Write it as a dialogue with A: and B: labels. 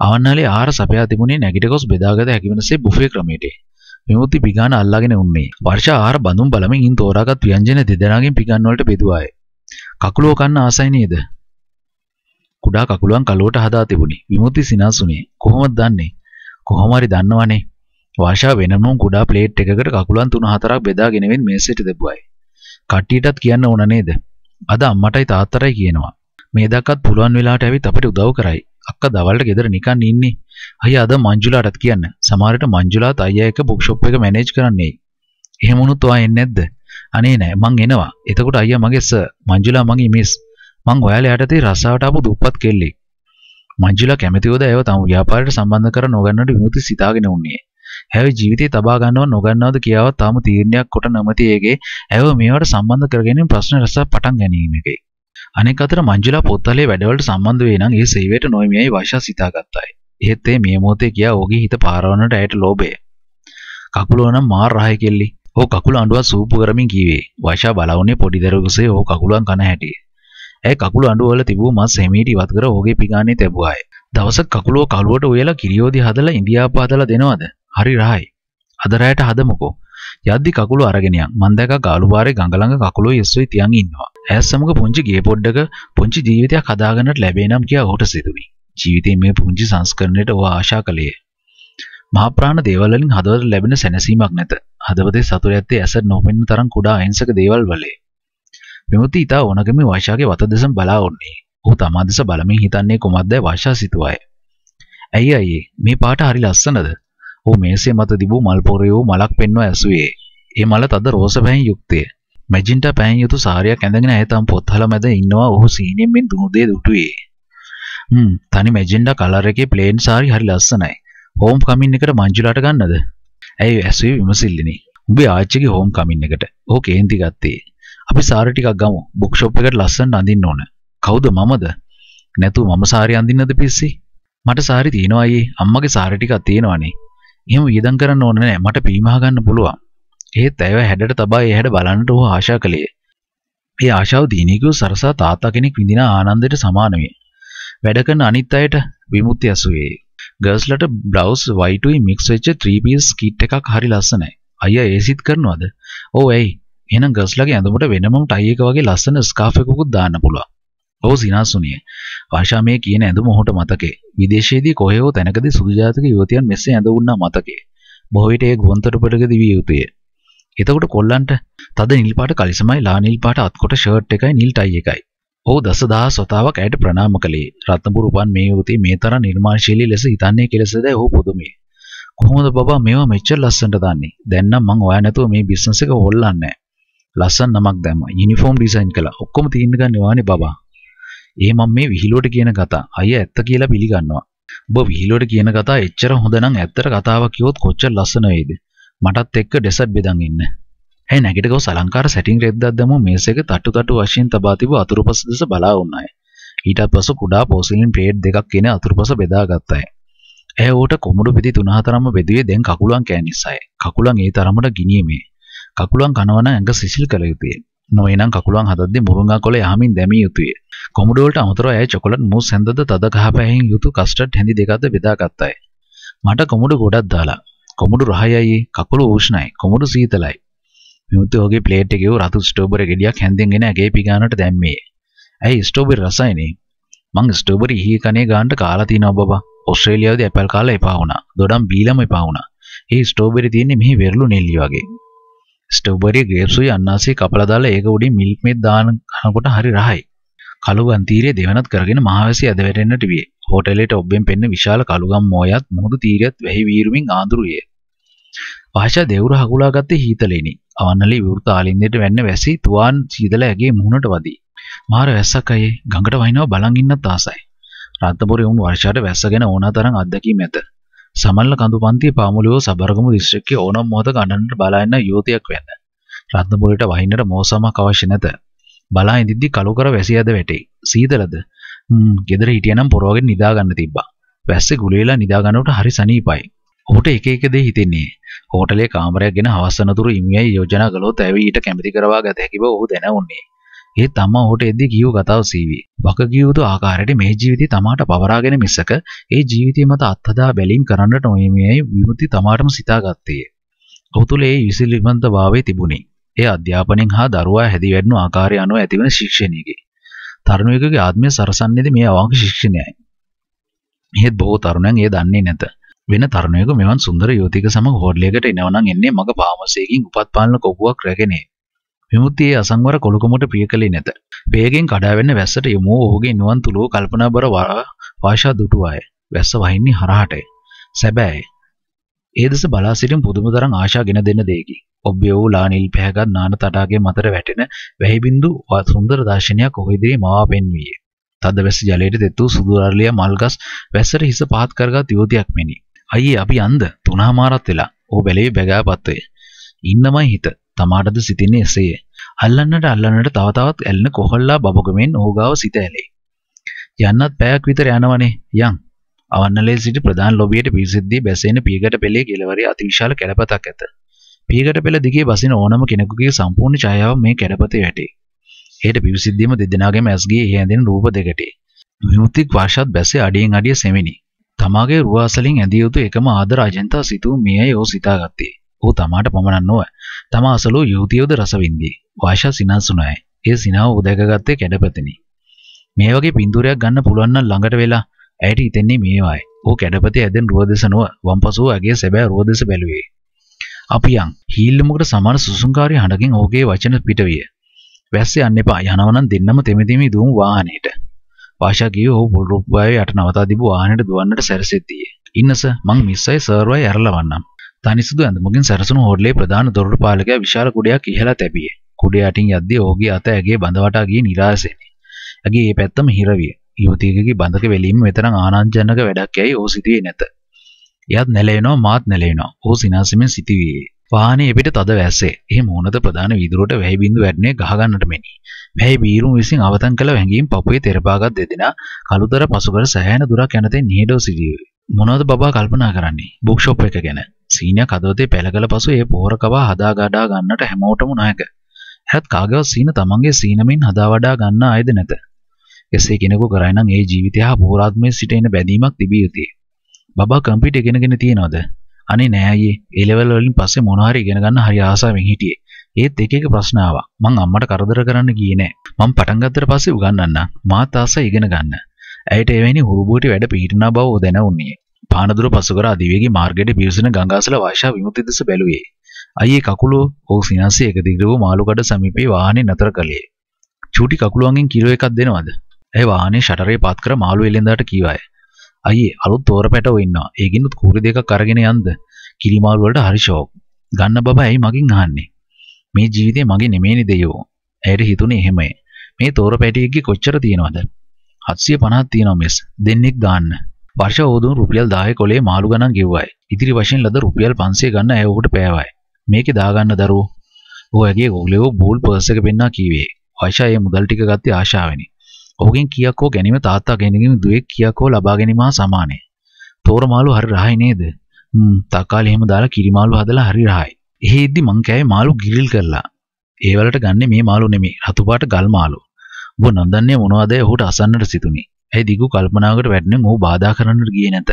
A: අවන්නලේ ආහාර සපයා තිබුණේ නැගිට ගොස් බෙදාගත හැකි වෙනසේ බුෆේ ක්‍රමයට. විමුක්ති පිගාන අල්ලාගෙන උන්නේ. වර්ෂ ආහාර බඳුන් බලමින් ඉන් තෝරාගත් ව්‍යංජන දෙදෙනාගෙන් පිගාන වලට බෙදුවාය. කකුලෝ කන්න ආසයි නේද? කුඩා කකුලුවන් කලුවට හදා තිබුණි. විමුක්ති සිනාසුනේ. කොහොමද දන්නේ? කොහොම හරි දන්නවනේ. වර්ෂා වෙනම කුඩා ප්ලේට් එකකට කකුලන් 3-4ක් බෙදාගෙනවින් මේසෙට දෙපුවයි. කට්ටියටත් කියන්න ඕන නේද? අද අම්මටයි තාත්තටයි කියනවා. මේ දක්වත් පුළුවන් වෙලාවට ඇවිත් අපිට උදව් කරයි. අක්කා දවල්ට ගෙදර නිකන් ඉන්නේ. අයියා අද මංජුලාටත් කියන්න. සමහරට මංජුලාත් අයියා එක්ක බුක් ෂොප් එක මැනේජ් කරන්නේ. එහෙම වුණොත් ඔයා එන්නේ නැද්ද? අනේ නෑ මං එනවා. එතකොට අයියා මගේ සර් මංජුලා මගේ මිස්. මං ඔයාලා යටතේ රස්සාවට ආපු දුප්පත් කෙල්ලෙක්. මංජුලා කැමතිවද ඇයව තම ව්‍යාපාරයට සම්බන්ධ කර නොගන්නට විමුක්ති සිතාගෙන උන්නේ. ඇය ජීවිතේ තබා ගන්නව නොගන්නවද කියාවත් තාම තීරණයක් කොට නොමැති ඒගේ ඇයව මේවට සම්බන්ධ කරගෙන ප්‍රශ්න රැසක් පටන් ගැනීමකයි. අනෙක් අතර මංජුලා පොත්තලේ වැඩවලට සම්බන්ධ වේ නම් ඒ සේවයට නොයමියයි වර්ෂා සිතාගත්තායි. එහෙත් ඒ මේ මොහොතේ කියා ඔහුගේ හිත පාරවන්නට ඇයට ලෝභය. කකුලෝ නම් මාර් රහයි කෙල්ලි. ඔහු කකුල අඬුව සූපු කරමින් කිව්වේ. වර්ෂා බලවුනේ පොඩි දරුවෙකුසේ ඔහු කකුලන් කන හැටි. ඇය කකුල අඬුව වල තිබූ මස් හැමීට ඉවත් කර ඔහුගේ පිගානේ තැබුවාය. දවසක් කකුලෝ කළුවට උයලා කිරියෝදි හදලා ඉන්දියාප්ප හදලා දෙනවද? හරි රහයි. අද රැයට හදමුකෝ. යද්දි කකුල අරගෙන යන්. මං දැක ගාලු පාරේ ගඟ ළඟ කකුලෝ යස්සොයි තියන් ඉන්නවා. ඈස් සමග පුංචි ගේ පොඩ්ඩක පුංචි ජීවිතයක් හදාගන්නට ලැබේ නම් කියා ඔහුට සිතුවි. ජීවිතයේ මේ පුංචි සංස්කරණයට ඔහු ආශා කළේ. මහා ප්‍රාණ දේවල් වලින් හදවතට ලැබෙන සැනසීමක් නැත. හදවතේ සතුට ඇත්තේ ඇසට නොපෙනෙන තරම් කුඩා අහිංසක දේවල් වලේ. විමුක්ති ඊතා ඕනකම වර්ෂාගේ වත දෙසම බලා ඔන්නේ. ඔහු තමා දෙස බලමින් හිතන්නේ කුමක්දයි වර්ෂා සිතුවාය. ඇයි අයියේ මේ පාට හරි ලස්සනද? ඔහු මේසේ මත තිබූ මල් පොරේ වූ මලක් පෙන්වා ඇසුවේ. ඒ මල තද රෝස පැහැයෙන් යුක්තය. මැජින්ටා පැහැයෙන් යුතු සාරියක් ඇඳගෙන ඇය තම පොත්හල මැද ඉන්නවා ඔහු සීනෙන් මෙන් දුනුදේ දුටුවේ. හ්ම් තනි මැජෙන්ඩා කලර් එකේ ප්ලේන් සාරි හරි ලස්සනයි. හෝම් කමින් එකට මංජුලාට ගන්නද? ඇයි ඇසුවේ විමසිල්ලිනි. උඹේ ආච්චිගේ හෝම් කමින් එකට. ඔහු කේන්ති ගත්තේ. අපි සාරි ටිකක් ගමු. බුක් ෂොප් එකට ලස්සනට අඳින්න ඕන. කවුද මමද? නැතුව මම සාරි අඳින්නද පිස්සි? මට සාරි තියෙනවා අයියේ. අම්මගේ සාරි ටිකක් තියෙනවානේ. එහෙම වියදම් කරන්න ඕන නෑ. මට පිරිමහ ගන්න පුළුවන්. ඒත් ඇයව හැඩට තබා ඒ හැඩ බලන්නට ඔහු ආශා කළේ. ඒ ආශාව දීනිකව සරසා තාත්තා කෙනෙක් විඳින ආනන්දයට සමාන වේ. වැඩ කරන අනිත් අයට විමුක්තිය ඇසුවේ. ගර්ල්ස්ලට බ්ලවුස් වයිටුයි මික්ස් වෙච්ච 3 piece kit එකක් හරි ලස්සනයි. අයියා ඒසිත් කරනවද? ඔව් ඇයි? එහෙනම් ගර්ල්ස්ලාගේ ඇඳුමට වෙනමම ටයි එක වගේ ලස්සන ස්කාෆ් එකකුත් දාන්න පුළුවන්. ඔව් සිනාසුනිය. වර්ෂා මේ කියන ඇඳුම ඔහුට මතකේ. විදේශයේදී කොහේ හෝ තැනකදී සුදු ජාතික යුවතියන් මෙසේ ඇඳ වුණා මතකේ. බොහෝ විට ඒ ගුවන්තොටුපළකදී විය යුතුය. එතකොට කොල්ලන්ට තද නිල් පාට කලිසමයි ලා නිල් පාට අත්කොට ෂර්ට් එකයි නිල් ටයි එකයි. ඔහු දසදහස් වතාවක් ඇයට ප්‍රණාම කළේ. රත්නපුර උපන් මේ යුවතිය මේ තරම් නිර්මාණශීලී ලෙස හිතන්නේ කෙලෙසද ඔහු පුදුමයි. කොහොමද බබා මේවා මෙච්චර ලස්සනට දන්නේ? දැන් නම් මං ඔයා නැතුව මේ බිස්නස් එක හොල්ලන්නේ නැහැ. ලස්සන නමක් දැම්මා. යුනිෆෝම් ඩිසයින් කළා. ඔක්කොම තීන්න ගන්න වානේ බබා. ඒ මම මේ විහිළුවට කියන කතා අයියා ඇත්ත කියලා පිළිගන්නවා. ඔබ විහිළුවට කියන කතා එච්චර හොඳ නම් ඇත්තට කතාවක් කිව්වොත් කොච්චර ලස්සන වේද? මටත් එක්ක ඩෙසර්ට් බෙදන් ඉන්න. ඇයි නැගිට ගොස් අලංකාර සැටින් රෙද්දක් දැමුව මේස එක තට්ටු තට්ටු වශයෙන් තබා තිබූ අතුරුපස දෙස බලා වුණාය. ඊටත් පසු කුඩා පෝසිලින් ප්ලේට් දෙකක් කියන අතුරුපස බෙදාගත්තාය. ඇය ඌට කොමුඩු පිටි තුන හතරම බෙදුවේ දැන් කකුලන් කෑ නිසාය. කකුලන් ඒ තරමට ගිනියීමේ. කකුලන් කනවන ඇඟ සිසිල් කළ යුතුය. නොවේනම් කකුලන් හදද්දී මුරුංගා කොළ යහමින් දැමිය යුතුය. කොමුඩු වලට අමතරව ඇය චොකලට් මූස් හැන්දද තද කහ පැහැයෙන් යුතු කස්ටර්ඩ් හැඳි දෙකක්ද බෙදාගත්තාය. මට කොමුඩු ගොඩක් දාලා. කොමුඩු රහයයි කකුල උෂ්ණයි. කොමුඩු සීතලයි. විමුක්ති ඔහුගේ ප්ලේට් එකේ රතු ස්ට්‍රෝබරි ගෙඩියක් හැන්දෙන් ගෙන ඇගේ පිගානට දැම්මේ. ඇයි ස්ට්‍රෝබරි රසයිනේ? මං ස්ට්‍රෝබරි ඉහි කනේ ගානට කාලා තිනවා බබා. ඔස්ට්‍රේලියාවේදී ඇපල් කාලා එපා වුණා. දොඩම් බීලම එපා වුණා. ඒ ස්ට්‍රෝබරි තියෙන්නේ මෙහි වෙරළු නෙල්ලි වගේ. ස්ට්‍රෝබරි ග්‍රේප්ස්ුයි අන්නාසි කපලා දාලා ඒක උඩින් මිල්ක් මේත් දාන කනකොට හරි රහයි. කළුගම් තීරයේ දෙවනත් කරගෙන මහවැසි ඇද වැටෙන්නට විය. හෝටලයට ඔබෙන් පෙන්න විශාල කළුගම් මෝයත් මුහුදු තීරයත් වැහි වීරුමින් ආඳුරුයේ. වාෂා දෙවුර හකුලා ගත්තේ හීතලෙනි. අවන්නලි විවෘත ආලින්දයට වැන්න වැසි තුවාන් සීතල ඇගේ මුහුණට වදී. මාර වැස්සක් අයේ ගඟට වහිනවා බලන් ඉන්නත් ආසයි. රත්නපුරේ වුන් වර්ෂාවට වැස්ස ගැන ඕනා තරම් අත්දැකීම් ඇත. සමල්ල කඳු පන්තිය පාමුලියෝ සබරගමු දිස්ත්‍රික්කයේ ඕනම මොහොතක අඬන්නට බලා ඉන්න යුවතියක් වෙන්න. රත්නපුරයට වහින්නට මෝසමක් අවශ්‍ය නැත. බලා ඉඳිද්දි කළු කර වැසි ඇද වැටේ. සීතලද? හ්ම්, ගෙදර හිටියනම් පොරවගෙන නිදා ගන්න තිබ්බා. වැස්සේ ගුලේලා නිදා ගන්නකොට හරි සනීපයි. ඔහුට එක එක දේ හිතෙන්නේ. හෝටලේ කාමරයක් ගෙන හවස් වනතුරු ඉමියයි යෝජනා කළොත් ඇවි ඊට කැමති කරවා ගත හැකි බව ඔහු දැනුන්නේ. ඒ තමා ඔහුට එද්දි කියූ කතාව සීවි. වක කියූතු ආකාරයට මේ ජීවිතය තමාට පවරාගෙන මිසක ඒ ජීවිතය මත අත්හදා බැලීම් කරන්නට නොයමයි විමුති තමාටම සිතාගත්තේය. ඔහු තුළ ඒ විසිලිමන්ත භාවය තිබුණේ. ඒ අධ්‍යාපනයෙන් හා දරුවා හැදි වැඩනු ආකාරය අනුව ඇතිවන ශික්ෂණයකි. තරුණයෙකුගේ ආත්මය සරසන්නේද මේ අවංක ශික්ෂණයයි. එහෙත් බොහෝ තරුණයන් එය දන්නේ නැත. වෙන තරුණයෙකු මෙවන් සුන්දර යුවතියක සමග හෝටලයකට එනවනම් එන්නේ මග පාමසයකින් උපත් පාලන කොපුවක් රැගෙනේ. විමුක්තියේ අසංවර කොළුකමුට ප්‍රිය කළේ නැත. වේගෙන් කඩාවෙන්න වැස්සට යමු ඔහුගේ නුවන් තුලෝ කල්පනාබර වාශා දුටුවාය. වැස්ස වහින්නේ හරහටය. සැබෑයි. ඒ දෙස බලා සිටින් පුදුම තරම් ආශා ගෙන දෙන්න දෙයකි. ඔබ්බේ වූ ලානිල් පැහැගත් නාන තටාකයේ මතට වැටෙන වැහි බින්දු සුන්දර දර්ශනයක් ඔහු ඉදිරියේ මවා පෙන්විය. තද වැස්ස ජලයට තෙත්තු සුදු අරලිය මල්ගස් වැස්සට හිස පහත් කරගත් යුවතියක් මෙනි. අයියේ අපි අන්ද තුනහමාරත් වෙලා. ඕ බැලේ බැගෑපත්වේ. ඉන්නමයි හිත. තමාටද සිතින්නේ එසේය. අල්ලන්නට අල්ලන්නට තව තවත් ඇල්ලන කොහොල්ලා බබගමෙන් ඕගාව සිත ඇලේ. යන්නත් පැයක් විතර යනවනේ යන්. අවන්නලේ සිට ප්‍රධාන ලොබියට පිරිසිද්දී බැසෙන පීගට පෙළේ කෙළවරේ අතිවිශාල කැඩපතක් ඇත. පීගට පෙළ දිගේ බසින ඕනම කෙනෙකුගේ සම්පූර්ණ ඡායාව මේ කැඩපතේ වැටේ. එයට පිවිසිද්දීම දෙදෙනාගේම ඇස්ගේ හැඳෙන රූප දෙකටේ. විමුක්තික් වර්ෂත් බැසේ අඩියෙන් අඩිය සෙමිනි. තමාගේ රුවාසලින් ඇඳිය යුතු එකම ආදර අජන්තා සිතූ මෙයයි ඔහු සිතාගත්තේ. ඔහු තමාට පමණක් නොව තමා අසලූ යුවතියෝද රස වින්දී. වාෂා සිනාසුනායි. ඒ සිනාව උදැකගත්තේ කැඩපතෙනි. මේ වගේ පින්තූරයක් ගන්න පුළුවන් නම් ළඟට වෙලා ඇයට හිතෙන්නේ මේවායි. ඔහු කැඩපතේ ඇදෙන රුව දෙස නොව වම්පසුව ඇගේ සැබෑ රුව දෙස බැලුවේ. අපි යන් හීල්ලමුකට සමාන සුසුම්කාරී හඬකින් ඔහුගේ වචන පිටවිය. වැස්ස යන්න එපා යනවනම් දෙන්නම තෙමෙතෙමි දුවමු වාහනේට. වාෂා කිව්වේ ඔහු පොල් රුප්පාවේ යට නවතා තිබු වාහනේට දුවන්නට සැරසෙද්දී. ඉන්නස මං මිස්සයි සර්වයි ඇරලවන්නම්. තනිසුදු ඇඳුමකින් සැරසුණු හෝටලේ ප්‍රධාන දොරටු පාලකයා විශාල කුඩයක් ඉහළා තැබියේ. කුඩය යටින් යද්දී ඔහුගේ අත ඇගේ බඳ වටා ගියේ નિરાසෙනි. ඇගේ ඒ පැත්තම හිරවිය. යුවතියකගේ බඳක වෙලීම මෙතරම් ආනන්දජනක වැඩක් යයි ඔහු සිතුවේ නැත. එයත් නැලෙනවා මාත් නැලෙනවා. ඔහු සිනාසෙමින් සිටියේ. වාහනේ එපිට තද වැස්සේ. එහි මූණත ප්‍රධාන වීදුරුවට වැහි බින්දු වැටෙන්නේ ගහගන්නට මෙනි. වැහි බීරුම් විසින් අවතන් කළ වැඟීම් පපුවේ තෙරපාගත් දෙදෙනා කළුතර පසුකර සෑහෙන දුරක් යනතෙන් නිහඬව සිටියේ. මොනවද බබා කල්පනා කරන්නේ? බුක් ෂොප් එක ගැන. සීනියා කදවතේ පැල කළ පසු ඒ පොහොර කවා හදා ගඩා ගන්නට හැමෝටම නායක. හැත් කාගේවත් සීන තමන්ගේ සීනමින් හදා වඩා ගන්න ආයද නැත. එසේ කෙනෙකු කරයි නම් ඒ ජීවිතය හා පෝරාත්මයේ සිටින බැඳීමක් තිබිය යුතුය. බබා කම්පියුටර් ඉගෙනගෙන තියනවද? අනේ නෑ අයියේ ඒ ලෙවල් වලින් පස්සේ මොන හරි ඉගෙන ගන්න හරි ආසාවෙන් හිටියේ. ඒත් එක එක ප්‍රශ්න ආවා. මං අම්මට කරදර කරන්න ගියේ නෑ. මං පටන් ගත්තට පස්සේ උගන්වන්න. මාත් ආසයි ඉගෙන ගන්න. ඇයට එවැනි හුරුබුටි වැඩ පිළිටනා බව දැනුන්නේ. පානදුර පසු කර අධිවේගී මාර්ගයට පිවිසෙන ගංගාසල වාෂා විමුක්ති දෙස බැලුවේ. අයියේ කකුලෝ ඔහු සිනාසේ එක දිගට වූ මාළුකඩ සමීපේ වාහනේ නතර කළේ. චූටි කකුලුවන්ගෙන් කිලෝ එකක් දෙනවද? ඇය වාහනේ ෂටරේ පාත් කර මාළු එළෙන්දාට කීවාය. අයියේ අලුත් තෝර පැටව ඉන්නවා. ඒකිනුත් කූරි දෙකක් අරගෙන යන්ද. කිරිමාල් වලට හරි ෂෝක්. ගන්න බබා ඇයි මගෙන් අහන්නේ? මේ ජීවිතේ මගේ නෙමෙයිනේ දෙයෝ. ඇයට හිතුනේ එහෙමයි. මේ තෝර පැටියෙක්ගේ කොච්චර තියෙනවද? 750ක් තියෙනවා මිස්. දෙන්නෙක් දාන්න. වර්ෂ ඕදුන් රුපියල් 10 කොලේ මාළු ගණන් ගෙව්වයි. ඉතිරි වශයෙන් ලද රුපියල් 500 ගන්න ඇය ඔහුට පෑවයි. මේකේ දාගන්න දරුවෝ. ඔහු ඇගේ ගෝලෙව බූල් පර්ස් එක පෙන්නා කීවේ. වර්ෂා ඒ මුදල් ටික ගත්තේ ආශාවෙනි. ඔහුගෙන් කීයක් හෝ ගැනීම තාත්තා ගැනීම දුවෙක් කීයක් හෝ ලබා ගැනීම හා සමානයි. තෝර මාළු හරි රහයි නේද? හ්ම් තකාලි එහෙම දාලා කිරි මාළු හදලා හරි රහයි. එහෙ ඉද්දි මං කෑවේ මාළු ග්‍රිල් කරලා. ඒ වලට ගන්නෙ මේ මාළු නෙමෙයි රතු පාට ගල් මාළු. ඔබ නොදන්නේ මොනවද ඔහුට අසන්නට සිතුනේ. ඇයි දිගු කල්පනාවකට වැටෙන්නේ ඔහු බාධා කරන්නට ගියේ නැත.